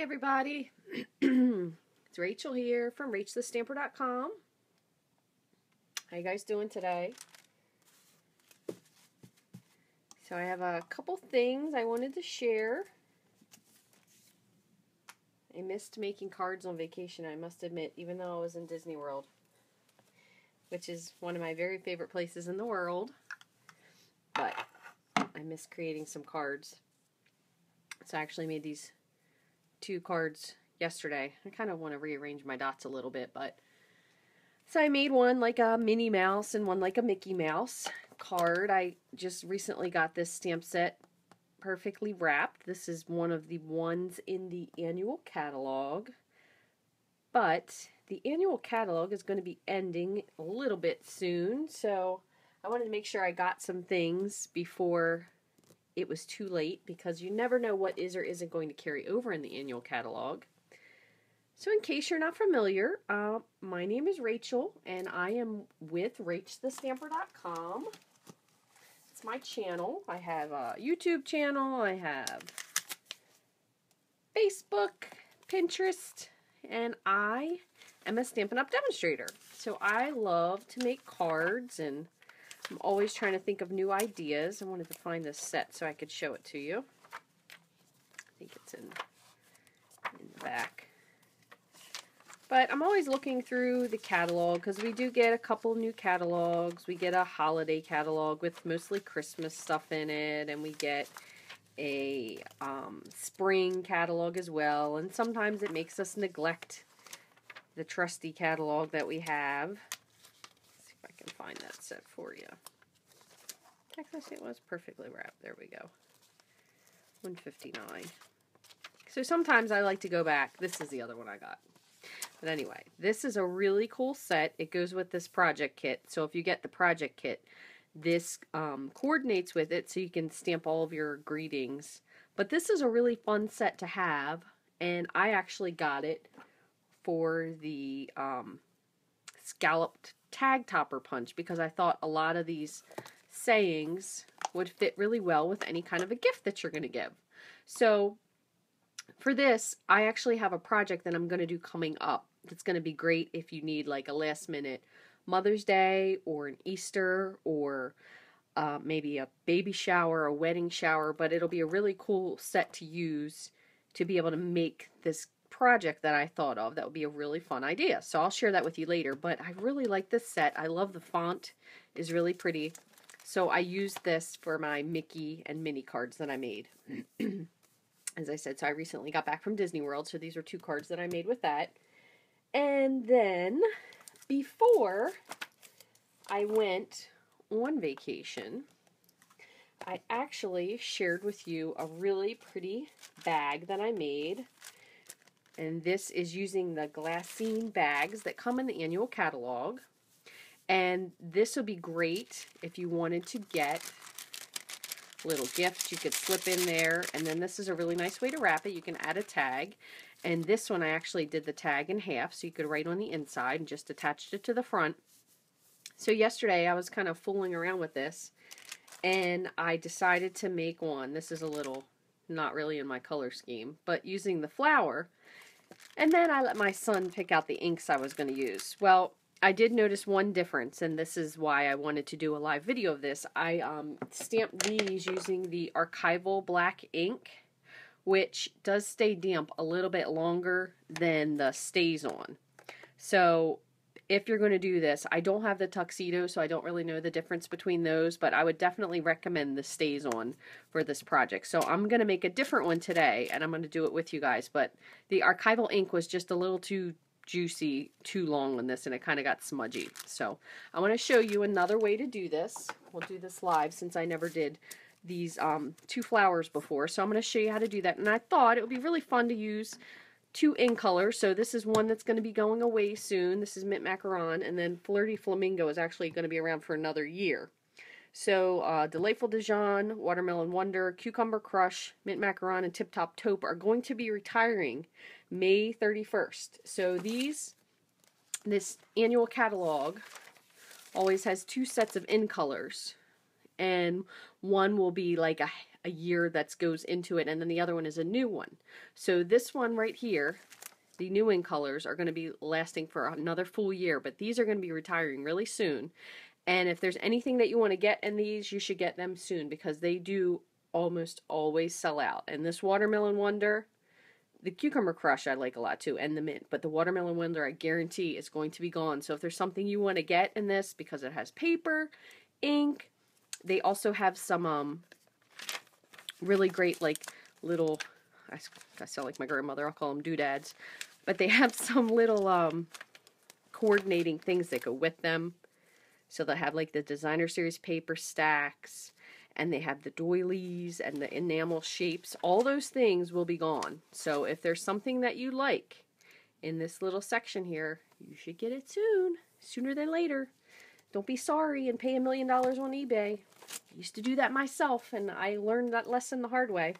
Hey everybody, it's Rachel here from RachTheStamper.com. How you guys doing today? So I have a couple things I wanted to share. I missed making cards on vacation, I must admit, even though I was in Disney World, which is one of my very favorite places in the world. But I missed creating some cards. So I actually made these two cards yesterday. I kind of want to rearrange my dots a little bit, but so I made one like a Minnie Mouse and one like a Mickey Mouse card. I just recently got this stamp set perfectly wrapped. This is one of the ones in the annual catalog. But the annual catalog is going to be ending a little bit soon, so I wanted to make sure I got some things before it was too late because you never know what is or isn't going to carry over in the annual catalog. So, in case you're not familiar, uh, my name is Rachel and I am with RachTheStamper.com. It's my channel. I have a YouTube channel, I have Facebook, Pinterest, and I am a Stampin' Up! demonstrator. So, I love to make cards and I'm always trying to think of new ideas. I wanted to find this set so I could show it to you. I think it's in, in the back. But I'm always looking through the catalog because we do get a couple new catalogs. We get a holiday catalog with mostly Christmas stuff in it, and we get a um, spring catalog as well. And sometimes it makes us neglect the trusty catalog that we have can find that set for you. Actually, it was perfectly wrapped. There we go. 159. So sometimes I like to go back. This is the other one I got. But anyway, this is a really cool set. It goes with this project kit. So if you get the project kit, this um, coordinates with it so you can stamp all of your greetings. But this is a really fun set to have. And I actually got it for the um, scalloped tag topper punch because I thought a lot of these sayings would fit really well with any kind of a gift that you're going to give. So for this, I actually have a project that I'm going to do coming up that's going to be great if you need like a last minute Mother's Day or an Easter or uh, maybe a baby shower, a wedding shower, but it'll be a really cool set to use to be able to make this project that I thought of that would be a really fun idea. So I'll share that with you later. But I really like this set. I love the font is really pretty. So I used this for my Mickey and Minnie cards that I made. As I said, so I recently got back from Disney World. So these are two cards that I made with that. And then before I went on vacation, I actually shared with you a really pretty bag that I made and this is using the glassine bags that come in the annual catalog. And this would be great if you wanted to get little gifts you could slip in there. And then this is a really nice way to wrap it. You can add a tag. And this one I actually did the tag in half so you could write on the inside and just attached it to the front. So yesterday I was kind of fooling around with this and I decided to make one. This is a little not really in my color scheme, but using the flower and then I let my son pick out the inks I was going to use. Well, I did notice one difference, and this is why I wanted to do a live video of this. I um, stamped these using the archival black ink, which does stay damp a little bit longer than the StazOn. So if you're going to do this. I don't have the tuxedo, so I don't really know the difference between those, but I would definitely recommend the StazOn for this project. So I'm going to make a different one today, and I'm going to do it with you guys, but the archival ink was just a little too juicy, too long on this, and it kind of got smudgy. So I want to show you another way to do this. We'll do this live since I never did these um, two flowers before. So I'm going to show you how to do that. And I thought it would be really fun to use two in color. So this is one that's going to be going away soon. This is Mint Macaron. And then Flirty Flamingo is actually going to be around for another year. So uh, Delightful Dijon, Watermelon Wonder, Cucumber Crush, Mint Macaron, and Tip Top Taupe are going to be retiring May 31st. So these, this annual catalog always has two sets of in colors. And one will be like a, a year that goes into it, and then the other one is a new one. So this one right here, the new in colors are going to be lasting for another full year, but these are going to be retiring really soon. And if there's anything that you want to get in these, you should get them soon because they do almost always sell out. And this Watermelon Wonder, the Cucumber Crush I like a lot too, and the Mint. But the Watermelon Wonder, I guarantee, is going to be gone. So if there's something you want to get in this because it has paper, ink, they also have some um really great like little, I, I sound like my grandmother, I'll call them doodads. But they have some little um coordinating things that go with them. So they'll have like the designer series paper stacks and they have the doilies and the enamel shapes. All those things will be gone. So if there's something that you like in this little section here, you should get it soon, sooner than later. Don't be sorry and pay a million dollars on eBay. I used to do that myself and I learned that lesson the hard way.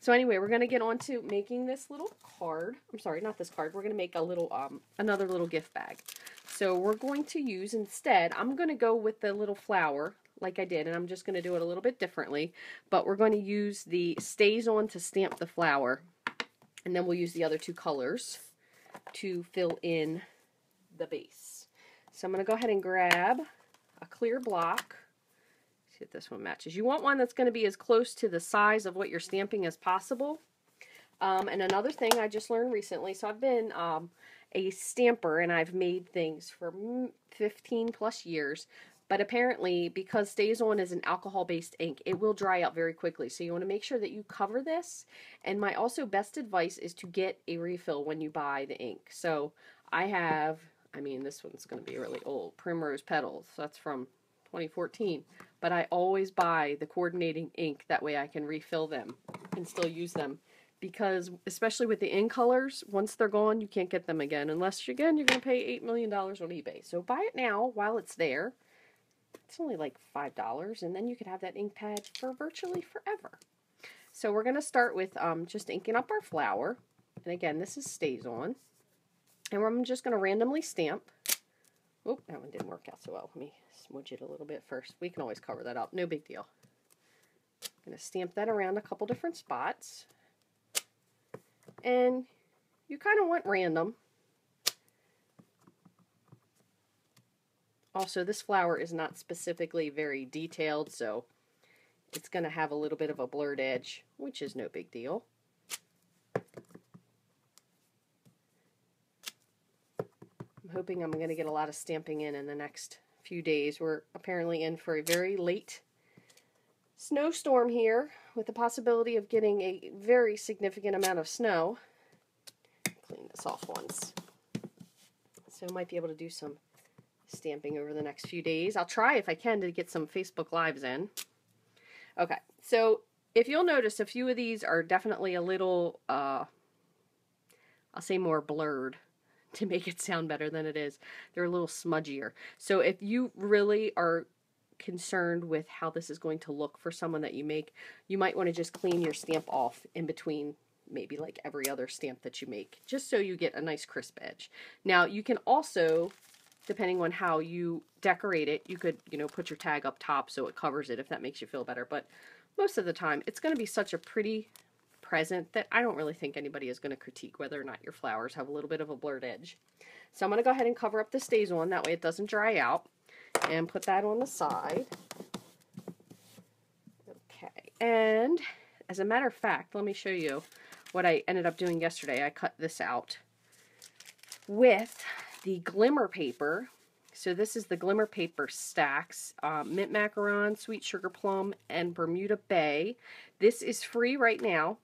So anyway, we're going to get on to making this little card. I'm sorry, not this card. We're going to make a little, um, another little gift bag. So we're going to use instead, I'm going to go with the little flower like I did, and I'm just going to do it a little bit differently. But we're going to use the StazOn to stamp the flower, and then we'll use the other two colors to fill in the base. So I'm going to go ahead and grab a clear block. See if this one matches. You want one that's going to be as close to the size of what you're stamping as possible. Um, and another thing I just learned recently, so I've been um, a stamper and I've made things for 15 plus years. But apparently, because StazOn is an alcohol-based ink, it will dry out very quickly. So you want to make sure that you cover this. And my also best advice is to get a refill when you buy the ink. So I have, I mean, this one's going to be really old, Primrose Petals. That's from 2014. But I always buy the coordinating ink. That way I can refill them and still use them because especially with the in colors, once they're gone, you can't get them again unless again you're going to pay $8 million on eBay. So buy it now while it's there. It's only like $5 and then you could have that ink pad for virtually forever. So we're going to start with um, just inking up our flower. And again, this is StazOn. And I'm just going to randomly stamp. Oh, that one didn't work out so well. Let me smudge it a little bit first. We can always cover that up. No big deal. I'm going to stamp that around a couple different spots and you kind of want random. Also, this flower is not specifically very detailed, so it's going to have a little bit of a blurred edge, which is no big deal. Hoping I'm going to get a lot of stamping in in the next few days. We're apparently in for a very late snowstorm here with the possibility of getting a very significant amount of snow. Clean this off once. So I might be able to do some stamping over the next few days. I'll try if I can to get some Facebook Lives in. Okay, so if you'll notice, a few of these are definitely a little, uh, I'll say more blurred to make it sound better than it is. They're a little smudgier. So if you really are concerned with how this is going to look for someone that you make, you might want to just clean your stamp off in between maybe like every other stamp that you make, just so you get a nice crisp edge. Now, you can also, depending on how you decorate it, you could, you know, put your tag up top so it covers it if that makes you feel better. But most of the time, it's going to be such a pretty present that I don't really think anybody is going to critique whether or not your flowers have a little bit of a blurred edge. So I'm going to go ahead and cover up the StazOn, that way it doesn't dry out and put that on the side. Okay, and as a matter of fact, let me show you what I ended up doing yesterday. I cut this out with the glimmer paper. So this is the glimmer paper stacks, um, mint macaron, sweet sugar plum, and Bermuda Bay. This is free right now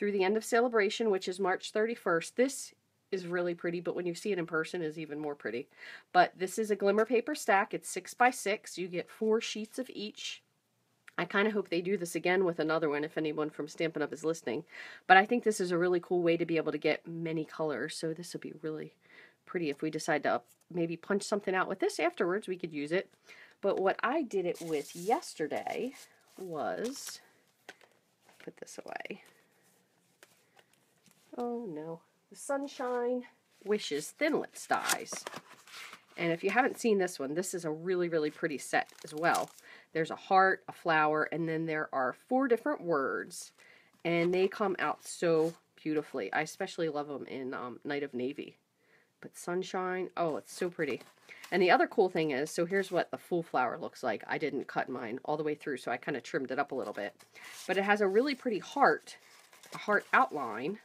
through the end of celebration, which is March 31st. This is really pretty, but when you see it in person is even more pretty. But this is a glimmer paper stack. It's six by six. You get four sheets of each. I kind of hope they do this again with another one if anyone from Stampin' Up! is listening. But I think this is a really cool way to be able to get many colors. So this will be really pretty if we decide to maybe punch something out with this afterwards. We could use it. But what I did it with yesterday was, put this away. Oh no the Sunshine Wishes Thinlits dies. And if you haven't seen this one, this is a really, really pretty set as well. There's a heart, a flower, and then there are four different words. And they come out so beautifully. I especially love them in um, Night of Navy. But sunshine, oh, it's so pretty. And the other cool thing is, so here's what the full flower looks like. I didn't cut mine all the way through, so I kind of trimmed it up a little bit. But it has a really pretty heart, a heart outline